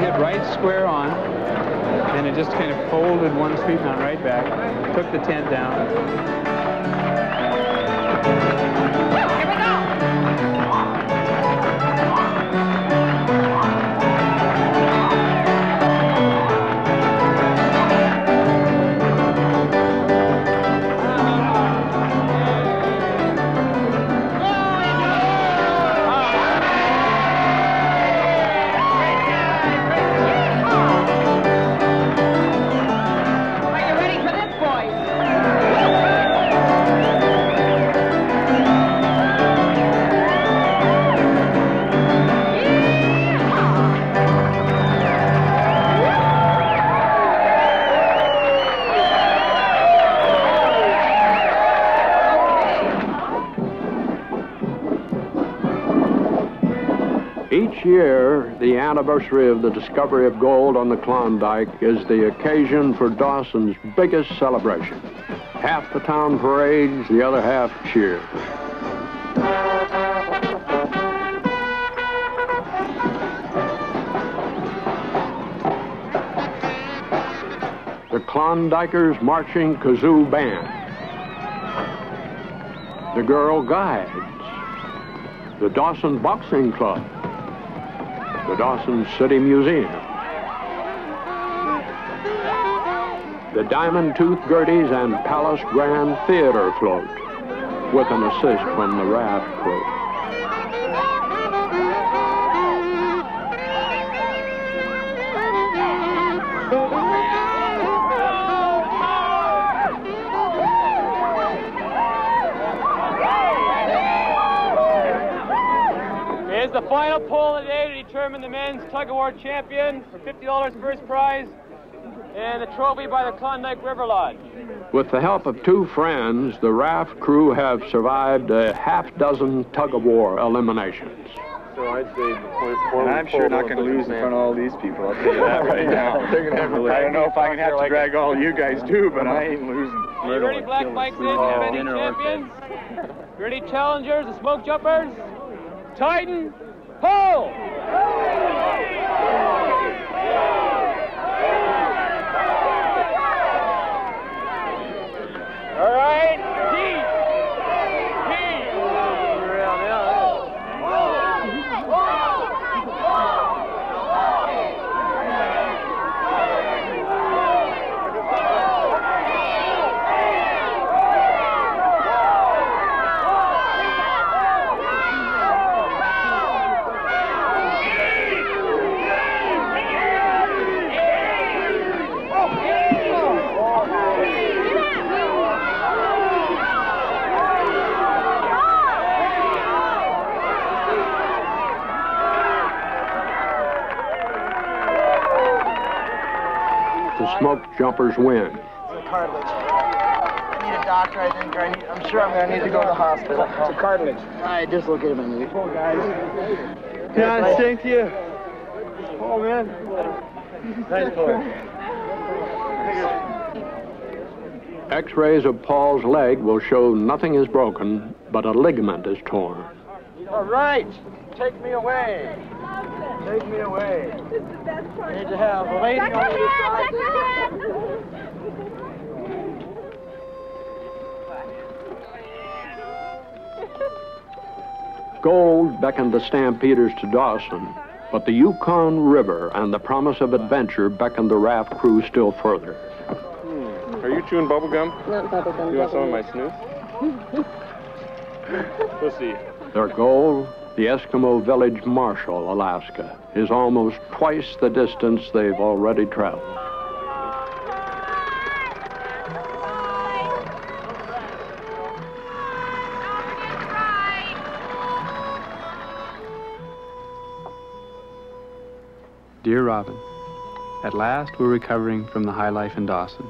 hit right square on, and it just kind of folded one sweep mount right back, took the tent down. Year, the anniversary of the discovery of gold on the Klondike is the occasion for Dawson's biggest celebration. Half the town parades, the other half cheers. The Klondikers Marching Kazoo Band. The Girl Guides. The Dawson Boxing Club the Dawson City Museum. The Diamond Tooth Gerties and Palace Grand Theater float with an assist from the raft crew. Here's the final pull of the day to determine the men's tug of war champion for $50 first prize and the trophy by the Klondike River Lodge. With the help of two friends, the raft crew have survived a half dozen tug of war eliminations. So I'd say and I'm sure not going to lose in front of all these people. I'll tell you that right now. I don't know if I can have to drag all you guys do, but I ain't losing. Are you ready, Black Mike's in? Defending champions? Ready, challengers, the smoke jumpers? Titan, pull! All right. Smoke jumpers win. It's a cartilage. I need a doctor, I think, I need, I'm sure I'm going to need to go to the hospital. It's a cartilage. I dislocated my knee. Poor guys. Yeah, same to you. Oh, man. Nice boy. X-rays of Paul's leg will show nothing is broken, but a ligament is torn. All right, take me away. Take me away. This is the best part. Need to have a lady on either side. Gold beckoned the stampeders to Dawson, but the Yukon River and the promise of adventure beckoned the raft crew still further. Hmm. Are you chewing bubble gum? Not bubble gum. You want some of my snoose? we'll see. Their goal, the Eskimo village Marshall, Alaska, is almost twice the distance they've already traveled. Dear Robin, at last we're recovering from the high life in Dawson.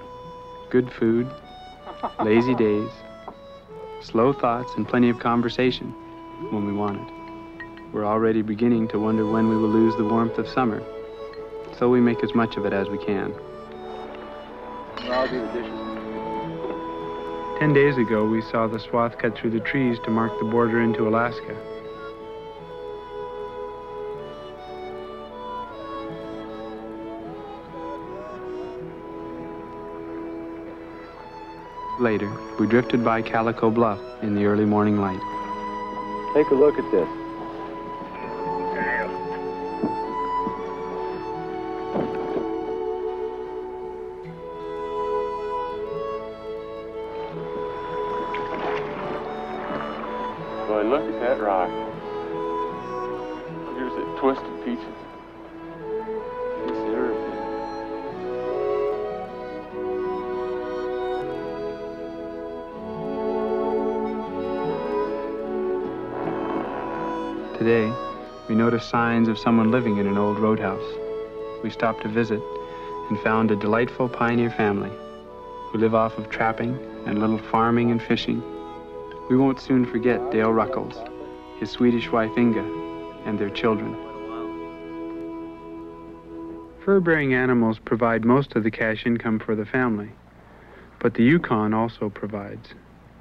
Good food, lazy days, slow thoughts, and plenty of conversation when we want it. We're already beginning to wonder when we will lose the warmth of summer. So we make as much of it as we can. I'll do the dishes. Ten days ago, we saw the swath cut through the trees to mark the border into Alaska. Later, we drifted by Calico Bluff in the early morning light. Take a look at this. Boy, look at that rock. Here's it twisted. Piece of. Today, we noticed signs of someone living in an old roadhouse. We stopped to visit and found a delightful pioneer family who live off of trapping and little farming and fishing. We won't soon forget Dale Ruckles, his Swedish wife Inga, and their children. Fur-bearing animals provide most of the cash income for the family, but the Yukon also provides.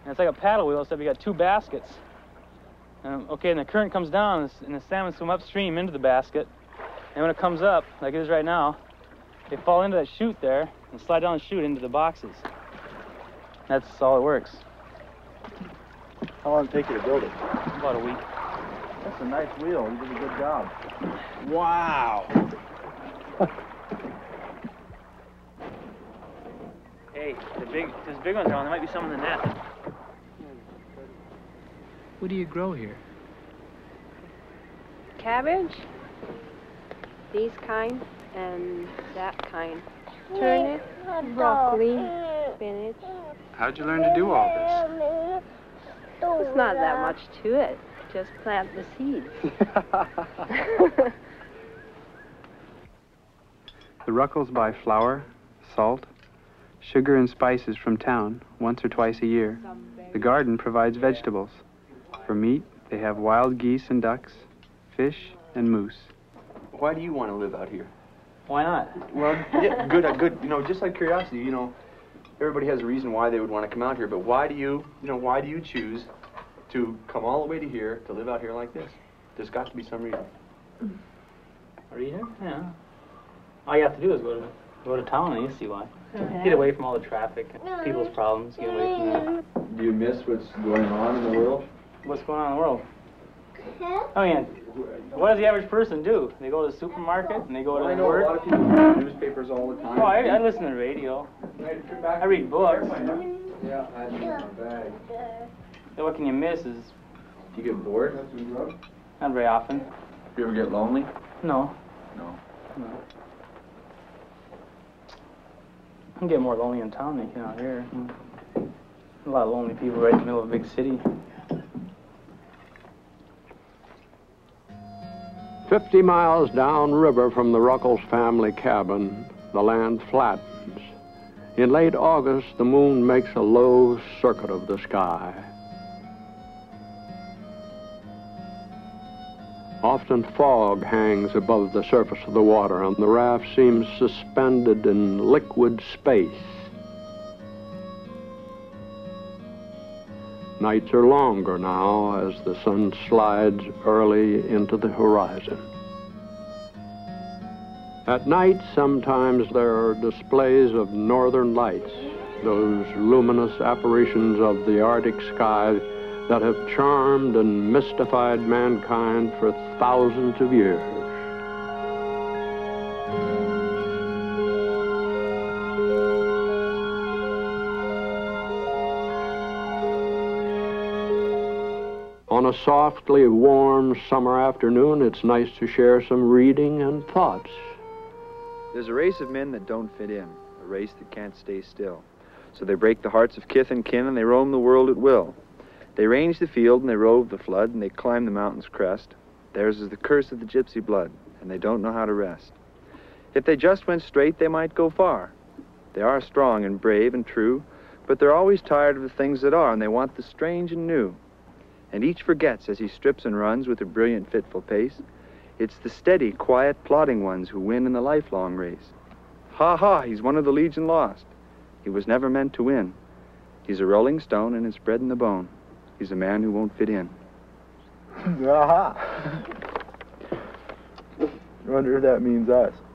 And it's like a paddle wheel, except we got two baskets. Um, okay, and the current comes down, and the salmon swim upstream into the basket. And when it comes up, like it is right now, they fall into that chute there and slide down the chute into the boxes. That's all it works. How long did it take you to build it? About a week. That's a nice wheel. You did a good job. Wow. hey, the big, there's big ones are on. There might be some in the net. What do you grow here? Cabbage, these kind, and that kind. Turnip, broccoli, spinach. How'd you learn to do all this? It's not that much to it. Just plant the seeds. The Ruckles buy flour, salt, sugar, and spices from town once or twice a year. The garden provides vegetables. For meat, they have wild geese and ducks, fish, and moose. Why do you want to live out here? Why not? Well, yeah, good, uh, good. You know, just out of curiosity, you know, everybody has a reason why they would want to come out here, but why do you, you know, why do you choose to come all the way to here to live out here like this? There's got to be some reason. Reason? Yeah. All you have to do is go to go to town and you see why. Get away from all the traffic, and people's problems. Get away from that. Do you miss what's going on in the world? What's going on in the world? I mean, what does the average person do? They go to the supermarket and they go to I know a lot of people read newspapers all the time. Oh, I, I listen to the radio. I read books. Yeah, I had in my bag. So what can you miss is Do you get bored? not very often. Do you ever get lonely? No. No. No. I can get more lonely in town than you can out here. A lot of lonely people right in the middle of a big city. Fifty miles downriver from the Ruckles family cabin, the land flattens. In late August, the moon makes a low circuit of the sky. Often fog hangs above the surface of the water, and the raft seems suspended in liquid space. Nights are longer now as the sun slides early into the horizon. At night, sometimes there are displays of northern lights, those luminous apparitions of the Arctic sky that have charmed and mystified mankind for thousands of years. On a softly warm summer afternoon, it's nice to share some reading and thoughts. There's a race of men that don't fit in, a race that can't stay still. So they break the hearts of kith and kin and they roam the world at will. They range the field and they rove the flood and they climb the mountain's crest. Theirs is the curse of the gypsy blood, and they don't know how to rest. If they just went straight, they might go far. They are strong and brave and true, but they're always tired of the things that are, and they want the strange and new. And each forgets as he strips and runs with a brilliant, fitful pace. It's the steady, quiet, plodding ones who win in the lifelong race. Ha ha, he's one of the Legion lost. He was never meant to win. He's a rolling stone and it's bred in the bone. He's a man who won't fit in. Aha! I wonder if that means us.